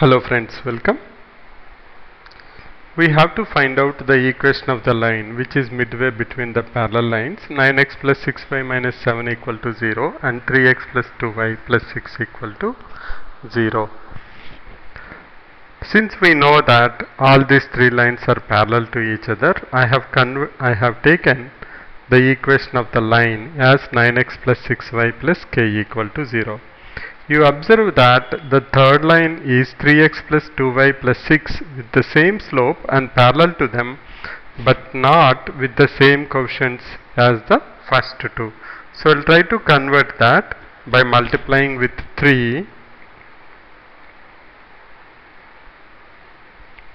Hello friends, welcome. We have to find out the equation of the line which is midway between the parallel lines 9x plus 6y minus 7 equal to 0 and 3x plus 2y plus 6 equal to 0. Since we know that all these three lines are parallel to each other, I have I have taken the equation of the line as 9x plus 6y plus k equal to 0. You observe that the third line is 3x plus 2y plus 6 with the same slope and parallel to them but not with the same coefficients as the first two. So, I will try to convert that by multiplying with 3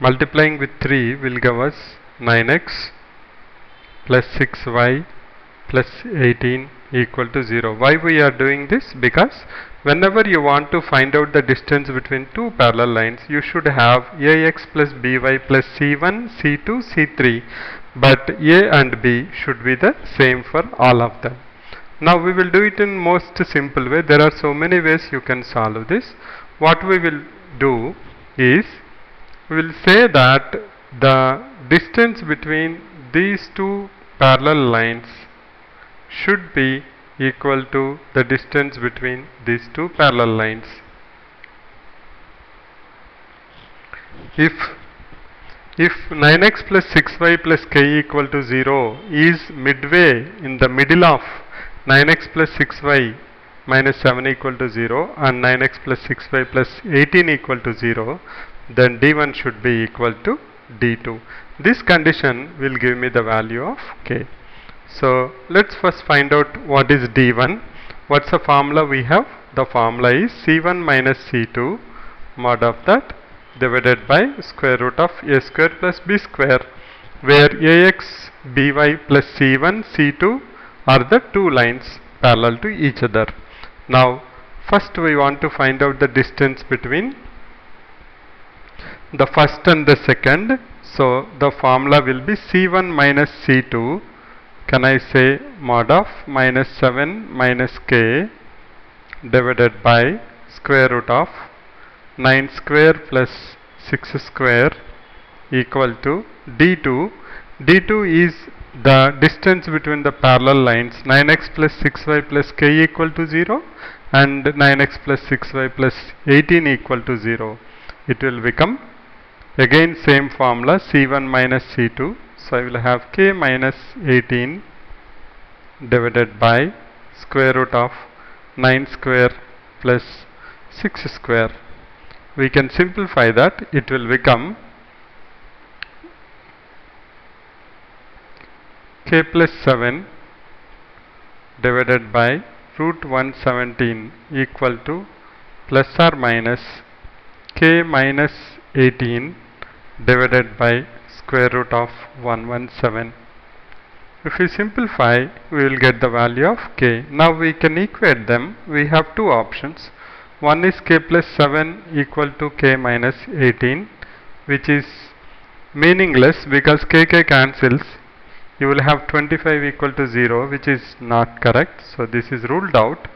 multiplying with 3 will give us 9x plus 6y plus 18 equal to 0. Why we are doing this? Because whenever you want to find out the distance between two parallel lines, you should have ax plus by plus c1, c2, c3. But a and b should be the same for all of them. Now we will do it in most simple way. There are so many ways you can solve this. What we will do is we will say that the distance between these two parallel lines should be equal to the distance between these two parallel lines. If if 9x plus 6y plus k equal to 0 is midway in the middle of 9x plus 6y minus 7 equal to 0 and 9x plus 6y plus 18 equal to 0 then d1 should be equal to d2. This condition will give me the value of k. So let's first find out what is d1. What's the formula we have? The formula is c1 minus c2 mod of that divided by square root of a square plus b square where ax, by plus c1, c2 are the two lines parallel to each other. Now first we want to find out the distance between the first and the second. So the formula will be c1 minus c2 can I say mod of minus 7 minus k divided by square root of 9 square plus 6 square equal to d2 d2 is the distance between the parallel lines. 9x plus 6y plus k equal to 0 and 9x plus 6y plus 18 equal to 0 it will become again same formula c1 minus c2 so I will have k minus 18 divided by square root of 9 square plus 6 square. We can simplify that. It will become k plus 7 divided by root 117 equal to plus or minus k minus 18 divided by square root of 117. If we simplify, we will get the value of k. Now we can equate them. We have two options. One is k plus 7 equal to k minus 18, which is meaningless because kk cancels. You will have 25 equal to 0, which is not correct. So this is ruled out.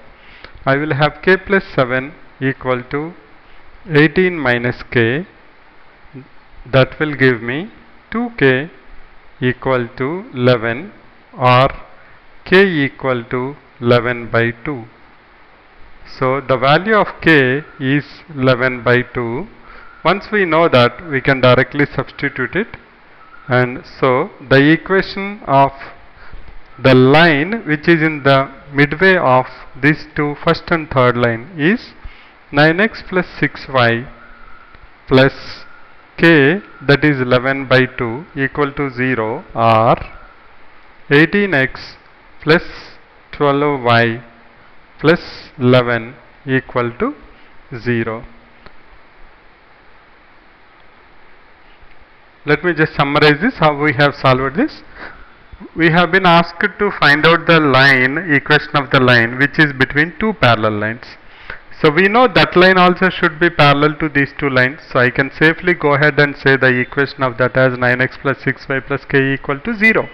I will have k plus 7 equal to 18 minus k. That will give me 2k equal to 11 or k equal to 11 by 2. So the value of k is 11 by 2. Once we know that we can directly substitute it and so the equation of the line which is in the midway of these two first and third line is 9x plus 6y plus k that is 11 by 2 equal to 0 or 18x plus 12y plus 11 equal to 0. Let me just summarize this how we have solved this. We have been asked to find out the line equation of the line which is between two parallel lines. So we know that line also should be parallel to these two lines. So I can safely go ahead and say the equation of that as 9x plus 6y plus k equal to 0.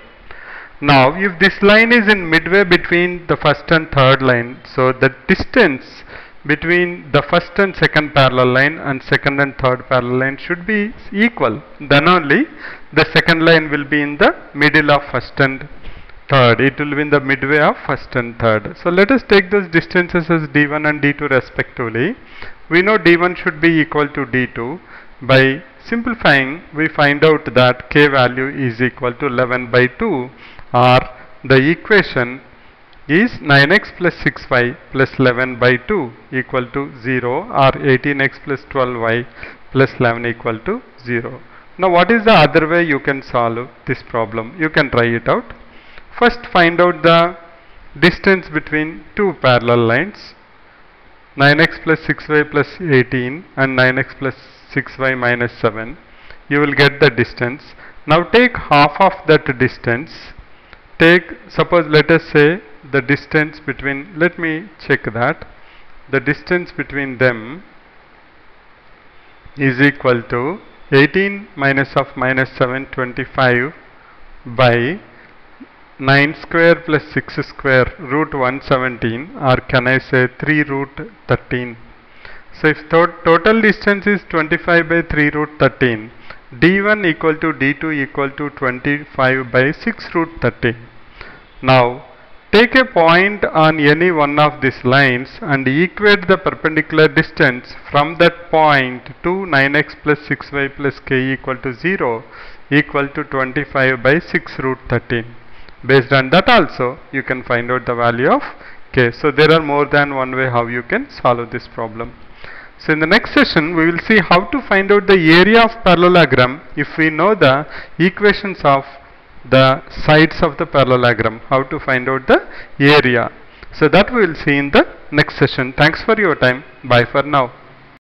Now if this line is in midway between the first and third line, so the distance between the first and second parallel line and second and third parallel line should be equal. Then only the second line will be in the middle of first and third. It will be in the midway of first and third. So let us take those distances as d1 and d2 respectively. We know d1 should be equal to d2. By simplifying, we find out that k value is equal to 11 by 2 or the equation is 9x plus 6y plus 11 by 2 equal to 0 or 18x plus 12y plus 11 equal to 0. Now what is the other way you can solve this problem? You can try it out. First find out the distance between two parallel lines. 9x plus 6y plus 18 and 9x plus 6y minus 7 you will get the distance. Now take half of that distance. Take suppose let us say the distance between let me check that. The distance between them is equal to 18 minus of minus 7 25 by 9 square plus 6 square root 117 or can I say 3 root 13 so if to total distance is 25 by 3 root 13 d1 equal to d2 equal to 25 by 6 root 13 now Take a point on any one of these lines and equate the perpendicular distance from that point to 9x plus 6y plus k equal to 0 equal to 25 by 6 root 13. Based on that also you can find out the value of k. So there are more than one way how you can solve this problem. So in the next session we will see how to find out the area of parallelogram if we know the equations of the sides of the parallelogram, how to find out the area. So that we will see in the next session. Thanks for your time. Bye for now.